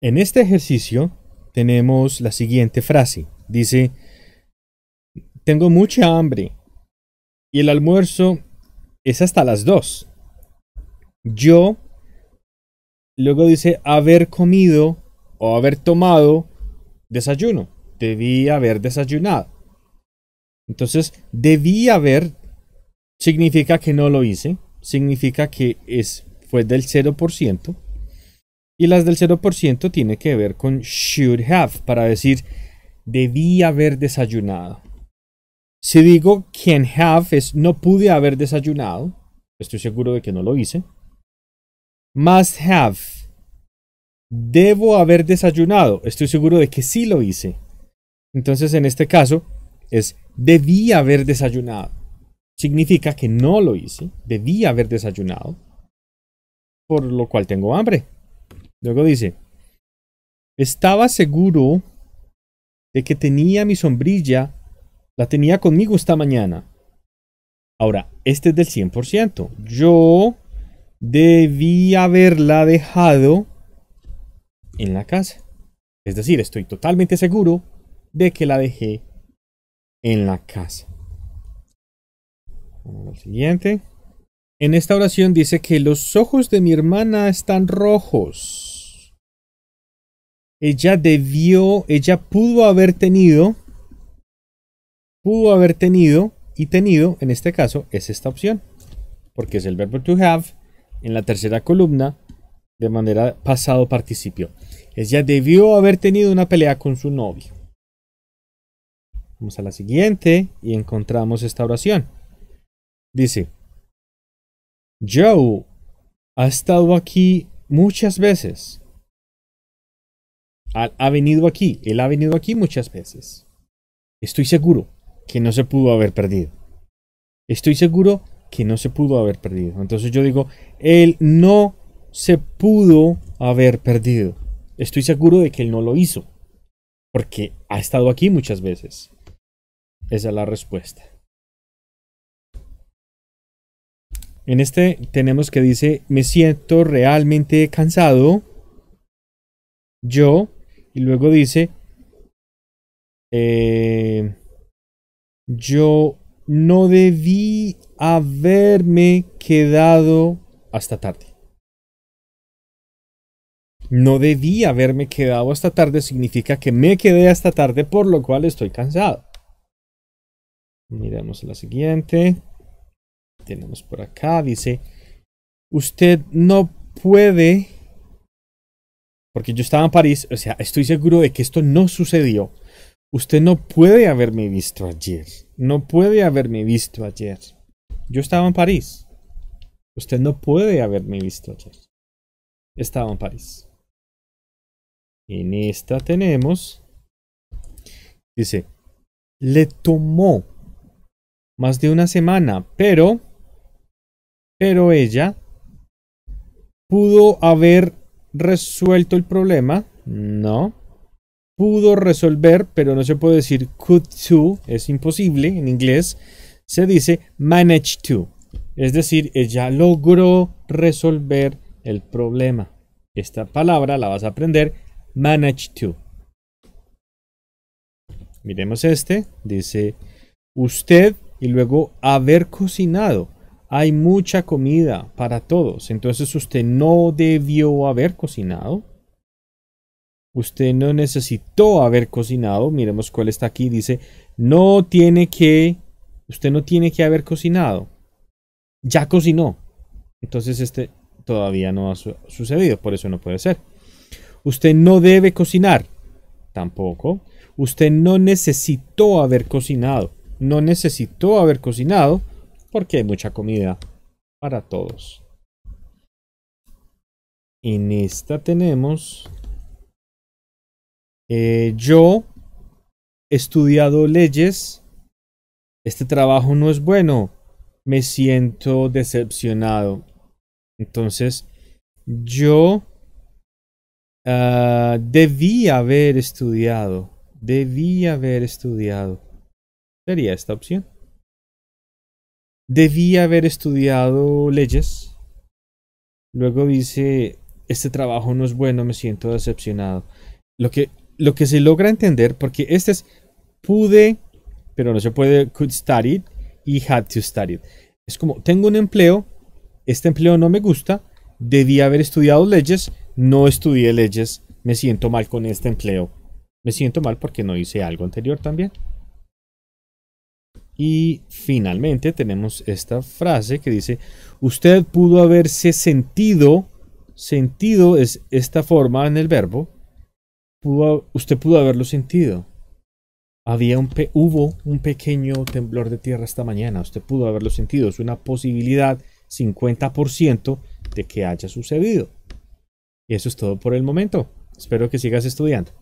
En este ejercicio tenemos la siguiente frase. Dice, tengo mucha hambre y el almuerzo es hasta las 2. Yo, luego dice, haber comido o haber tomado desayuno. Debí haber desayunado. Entonces, debí haber significa que no lo hice, significa que es, fue del 0%. Y las del 0% tiene que ver con should have, para decir debí haber desayunado. Si digo can have es no pude haber desayunado, estoy seguro de que no lo hice. Must have, debo haber desayunado, estoy seguro de que sí lo hice. Entonces en este caso es debí haber desayunado. Significa que no lo hice, debí haber desayunado, por lo cual tengo hambre. Luego dice, estaba seguro de que tenía mi sombrilla, la tenía conmigo esta mañana. Ahora, este es del 100%. Yo debí haberla dejado en la casa. Es decir, estoy totalmente seguro de que la dejé en la casa. Vamos al siguiente. En esta oración dice que los ojos de mi hermana están rojos. Ella debió, ella pudo haber tenido, pudo haber tenido y tenido, en este caso, es esta opción. Porque es el verbo to have en la tercera columna de manera pasado participio. Ella debió haber tenido una pelea con su novio. Vamos a la siguiente y encontramos esta oración. Dice, Joe ha estado aquí muchas veces. Ha, venido aquí, él ha venido aquí muchas veces. Estoy seguro que no se pudo haber perdido. Estoy seguro que no se pudo haber perdido. Entonces yo digo, él no se pudo haber perdido. Estoy seguro de que él no lo hizo. Porque ha estado aquí muchas veces. Esa es la respuesta. En este tenemos que dice, me siento realmente cansado. Yo. Y luego dice, eh, yo no debí haberme quedado hasta tarde. No debí haberme quedado hasta tarde significa que me quedé hasta tarde por lo cual estoy cansado. Miremos la siguiente tenemos por acá, dice, usted no puede, porque yo estaba en París, o sea, estoy seguro de que esto no sucedió. Usted no puede haberme visto ayer. No puede haberme visto ayer. Yo estaba en París. Usted no puede haberme visto ayer. Estaba en París. En esta tenemos. Dice. Le tomó más de una semana, pero pero ella pudo haber resuelto el problema. No. Pudo resolver, pero no se puede decir could to, es imposible en inglés. Se dice manage to. Es decir, ella logró resolver el problema. Esta palabra la vas a aprender manage to. Miremos este. Dice usted y luego haber cocinado hay mucha comida para todos. Entonces usted no debió haber cocinado. Usted no necesitó haber cocinado. Miremos cuál está aquí. Dice, no tiene que, usted no tiene que haber cocinado. Ya cocinó. Entonces este todavía no ha su sucedido. Por eso no puede ser. Usted no debe cocinar. Tampoco. Usted no necesitó haber cocinado. No necesitó haber cocinado porque hay mucha comida para todos. En esta tenemos eh, yo he estudiado leyes. Este trabajo no es bueno. Me siento decepcionado. Entonces, yo uh, debí haber estudiado. Debí haber estudiado. Sería esta opción. Debía haber estudiado leyes. Luego dice, este trabajo no es bueno, me siento decepcionado. Lo que, lo que se logra entender, porque este es pude, pero no se puede could study y had to study. Es como, tengo un empleo, este empleo no me gusta, debí haber estudiado leyes, no estudié leyes, me siento mal con este empleo. Me siento mal porque no hice algo anterior también. Y finalmente tenemos esta frase que dice, usted pudo haberse sentido, sentido es esta forma en el verbo, usted pudo haberlo sentido. Había un hubo un pequeño temblor de tierra esta mañana, usted pudo haberlo sentido, es una posibilidad 50% de que haya sucedido. Y eso es todo por el momento. Espero que sigas estudiando.